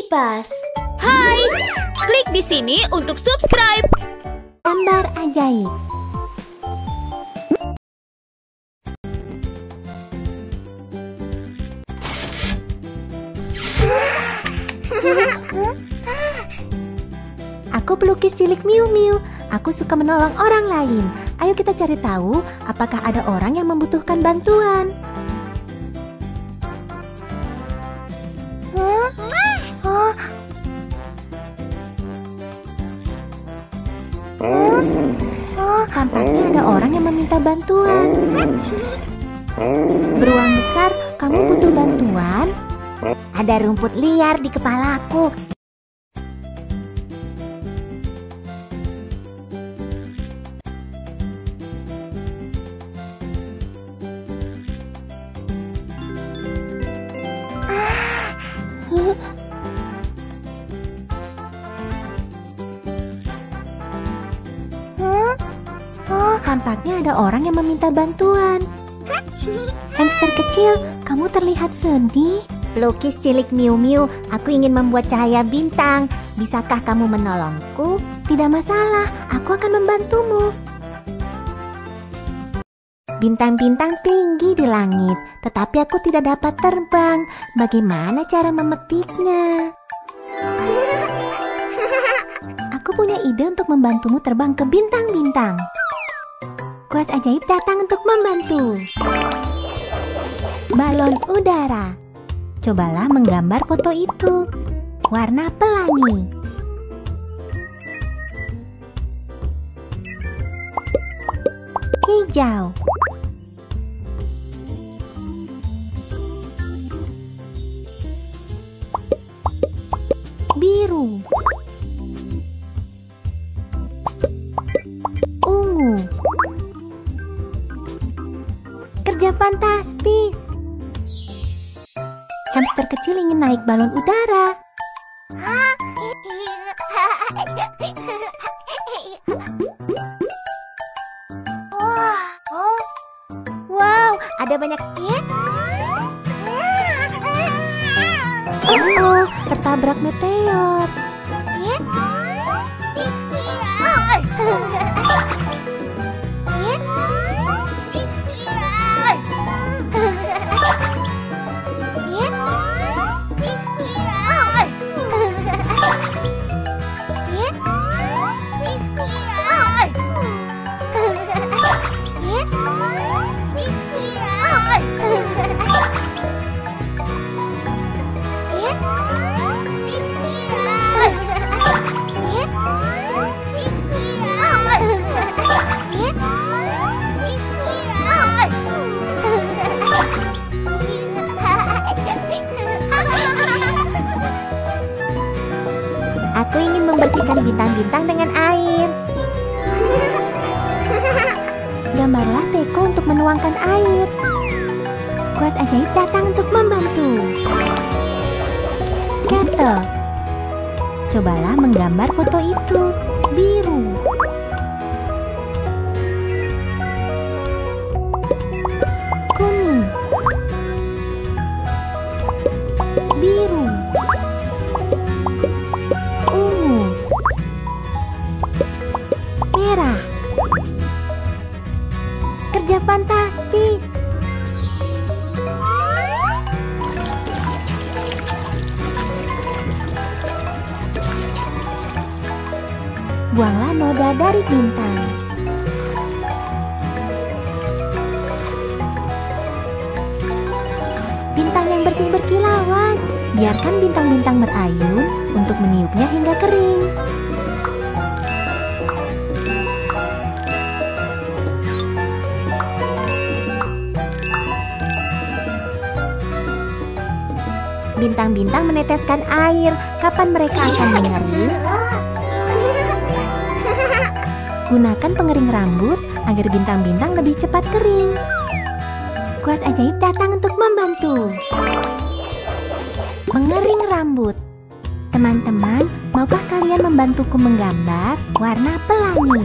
Kipas. Hai, klik di sini untuk subscribe. Gambar ajaib. Aku pelukis cilik Miu Miu. Aku suka menolong orang lain. Ayo kita cari tahu apakah ada orang yang membutuhkan bantuan. Tampaknya ada orang yang meminta bantuan. Beruang besar, kamu butuh bantuan? Ada rumput liar di kepalaku. Tampaknya ada orang yang meminta bantuan. Hamster kecil, kamu terlihat sedih. Pelukis cilik Miu Miu, aku ingin membuat cahaya bintang. Bisakah kamu menolongku? Tidak masalah, aku akan membantumu. Bintang-bintang tinggi di langit, tetapi aku tidak dapat terbang. Bagaimana cara memetiknya? Aku punya ide untuk membantumu terbang ke bintang-bintang. Kuas ajaib datang untuk membantu. Balon udara. Cobalah menggambar foto itu. Warna pelangi. Hijau. Biru. Fantastis. Hamster kecil ingin naik balon udara. Wow, ada banyak Oh, tertabrak meteor. Membersihkan bintang-bintang dengan air. Gambarlah teko untuk menuangkan air. Kuas ajaib datang untuk membantu. Kettle. Cobalah menggambar foto itu. Biru. Buanglah noda dari bintang. Bintang yang bersih berkilauan. Biarkan bintang-bintang merayun untuk meniupnya hingga kering. Bintang-bintang meneteskan air. Kapan mereka akan mengering? Gunakan pengering rambut agar bintang-bintang lebih cepat kering. Kuas ajaib datang untuk membantu. Mengering rambut. Teman-teman, maukah kalian membantuku menggambar warna pelangi?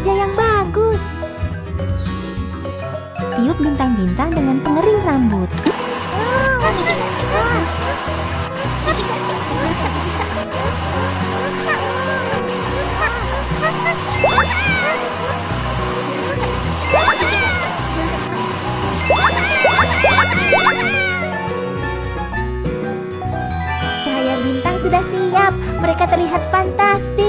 kerja yang bagus. Tiup bintang-bintang dengan pengering rambut. Cahaya bintang sudah siap. Mereka terlihat fantastis.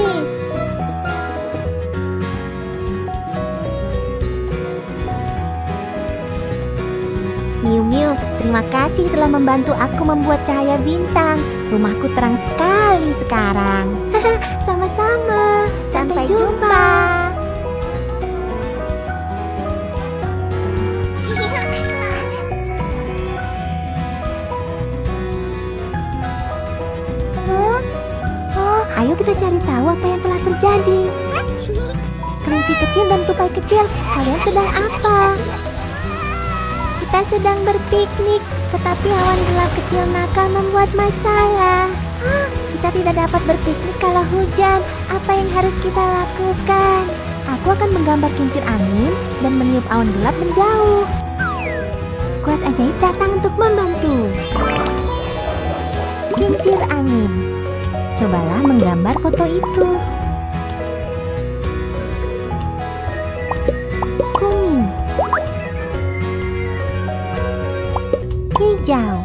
Terima kasih telah membantu aku membuat cahaya bintang. Rumahku terang sekali sekarang. Sama-sama. Sampai, jumpa. Huh? Oh, ayo kita cari tahu apa yang telah terjadi. Kelinci kecil dan tupai kecil, kalian sedang apa? Kita sedang berpiknik, tetapi awan gelap kecil nakal membuat masalah. Ah, Kita tidak dapat berpiknik kalau hujan. Apa yang harus kita lakukan? Aku akan menggambar kincir angin dan meniup awan gelap menjauh. Kuas ajaib datang untuk membantu. Kincir angin. Cobalah menggambar foto itu. Hijau.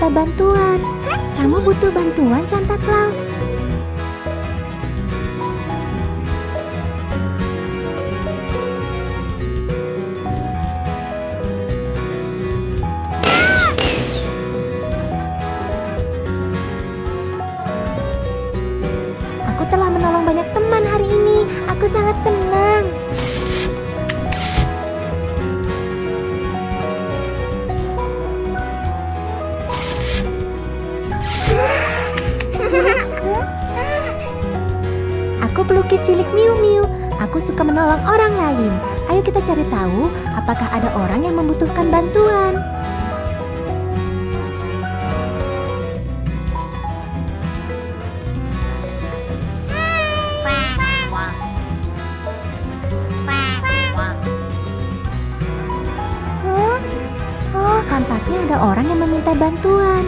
Meminta bantuan. Kamu butuh bantuan, Santa Claus? Pelukis cilik Miu Miu. Aku suka menolong orang lain. Ayo kita cari tahu apakah ada orang yang membutuhkan bantuan. Oh, tampaknya ada orang yang meminta bantuan.